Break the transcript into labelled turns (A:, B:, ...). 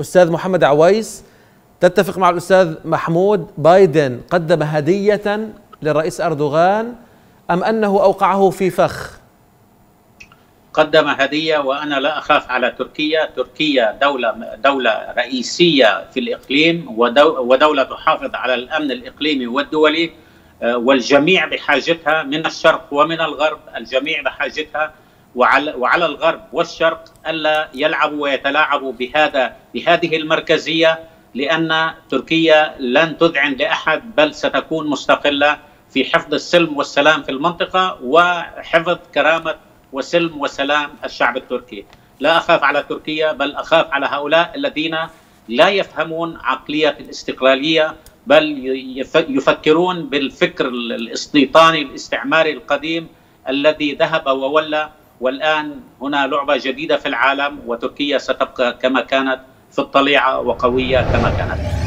A: أستاذ محمد عويس تتفق مع الأستاذ محمود بايدن قدم هدية للرئيس أردوغان أم أنه أوقعه في فخ؟
B: قدم هدية وأنا لا أخاف على تركيا. تركيا دولة, دولة رئيسية في الإقليم ودولة تحافظ على الأمن الإقليمي والدولي آه، والجميع بحاجتها من الشرق ومن الغرب الجميع بحاجتها وعلى وعلى الغرب والشرق ألا يلعبوا ويتلاعبوا بهذا بهذه المركزية لأن تركيا لن تذعن لأحد بل ستكون مستقلة في حفظ السلم والسلام في المنطقة وحفظ كرامة وسلم وسلام الشعب التركي. لا أخاف على تركيا بل أخاف على هؤلاء الذين لا يفهمون عقلية الاستقلالية بل يفكرون بالفكر الاستيطاني الاستعماري القديم الذي ذهب وولى والآن هنا لعبة جديدة في العالم وتركيا ستبقى كما كانت في الطليعة وقوية كما كانت.